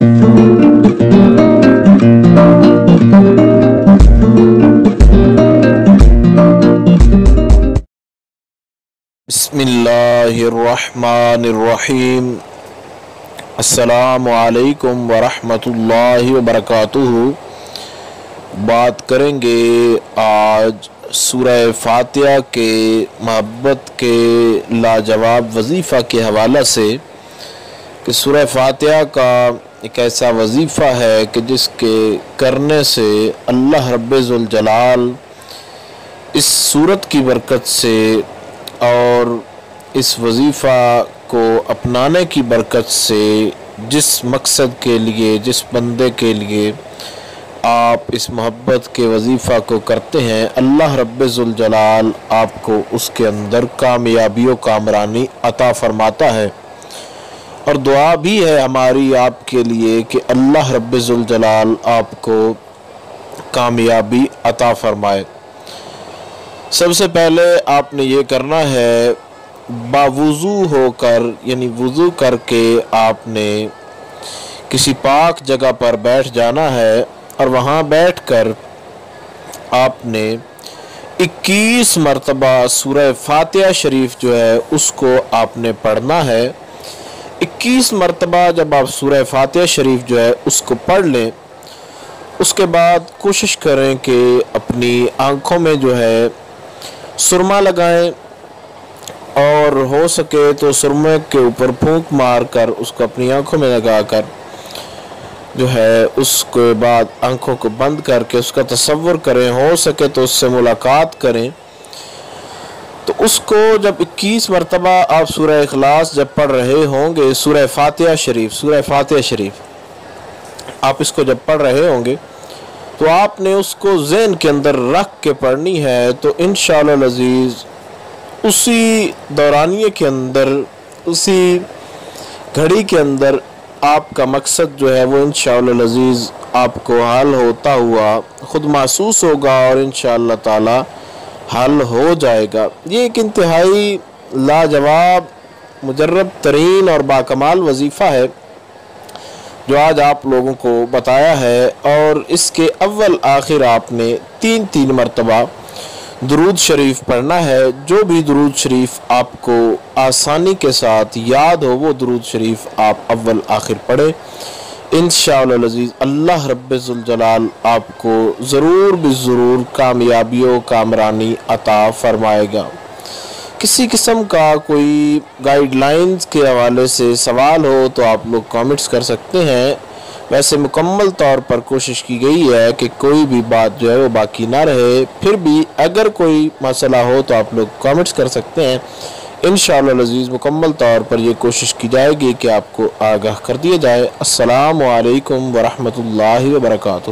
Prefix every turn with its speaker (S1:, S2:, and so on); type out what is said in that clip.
S1: بسم اللہ الرحمن الرحیم السلام علیکم ورحمۃ اللہ وبرکاتہ بات کریں گے آج سورہ فاتحہ کے محبت کے لاجواب وظیفہ کے حوالہ سے کہ سورہ فاتحہ کا ایک ایسا وظیفہ ہے کہ جس کے کرنے سے اللہ رب ذوالجلال اس صورت کی برکت سے اور اس وظیفہ کو اپنانے کی برکت سے جس مقصد کے لیے، جس بندے کے لیے آپ اس محبت کے وظیفہ کو کرتے ہیں، اللہ رب ذوالجلال آپ کو اس کے اندر کامیابی و کامرانی عطا فرماتا ہے۔ اور دعا بھی ہے ہماری آپ کے لیے کہ اللہ رب ذوالجلال آپ کو کامیابی عطا فرمائے۔ سب سے پہلے آپ نے یہ کرنا ہے، باوضو ہو کر یعنی وضو کر کے آپ نے کسی پاک جگہ پر بیٹھ جانا ہے اور وہاں بیٹھ کر آپ نے اکیس مرتبہ سورہ فاتحہ شریف جو ہے اس کو آپ نے پڑھنا ہے۔ اکیس مرتبہ جب آپ سورہ فاتحہ شریف جو ہے اس کو پڑھ لیں، اس کے بعد کوشش کریں کہ اپنی آنکھوں میں جو ہے سرما لگائیں اور ہو سکے تو سرمے کے اوپر پھونک مار کر اس کو اپنی آنکھوں میں لگا کر جو ہے اس کے بعد آنکھوں کو بند کر کے اس کا تصور کریں، ہو سکے تو اس سے ملاقات کریں۔ تو اس کو جب اکیس مرتبہ آپ سورہ اخلاص جب پڑھ رہے ہوں گے، سورہ فاتحہ شریف، سورہ فاتحہ شریف، آپ اس کو جب پڑھ رہے ہوں گے، تو آپ نے اس کو ذہن کے اندر رکھ کے پڑھنی ہے، تو انشاءاللہ العزیز اسی دورانیے کے اندر، اسی گھڑی کے اندر آپ کا مقصد جو ہے وہ انشاءاللہ العزیز آپ کو حل ہوتا ہوا خود محسوس ہوگا اور انشاءاللہ تعالی حل ہو جائے گا۔ یہ ایک انتہائی لاجواب، مجرب ترین اور باکمال وظیفہ ہے جو آج آپ لوگوں کو بتایا ہے۔ اور اس کے اول آخر آپ نے تین تین مرتبہ درود شریف پڑھنا ہے۔ جو بھی درود شریف آپ کو آسانی کے ساتھ یاد ہو، وہ درود شریف آپ اول آخر پڑھیں۔ انشاءاللہ العزیز اللہ رب ذوالجلال آپ کو ضرور بھی ضرور کامیابی و کامرانی عطا فرمائے گا۔ کسی قسم کا کوئی گائیڈ لائنز کے حوالے سے سوال ہو تو آپ لوگ کامنٹس کر سکتے ہیں۔ ویسے مکمل طور پر کوشش کی گئی ہے کہ کوئی بھی بات جو ہے وہ باقی نہ رہے۔ پھر بھی اگر کوئی مسئلہ ہو تو آپ لوگ کامنٹس کر سکتے ہیں۔ انشاءاللہ العزیز مکمل طور پر یہ کوشش کی جائے گی کہ آپ کو آگاہ کر دیا جائے۔ السلام علیکم ورحمۃ اللہ وبرکاتہ۔